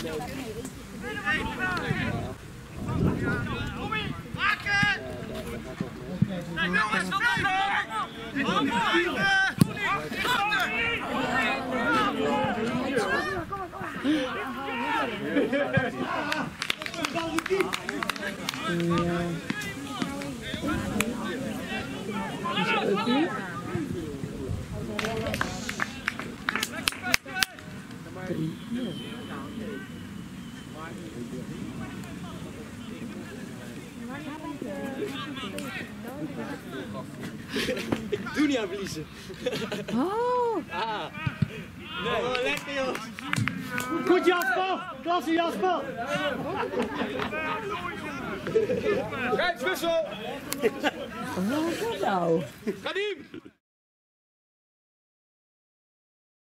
Drie. Doe niet aan verliezen. Oh, Ah. Nee. Oh, lekker joh. Goed Jasper! Klasse Jasper! Rijkswissel. wat is dat nou? Kadim.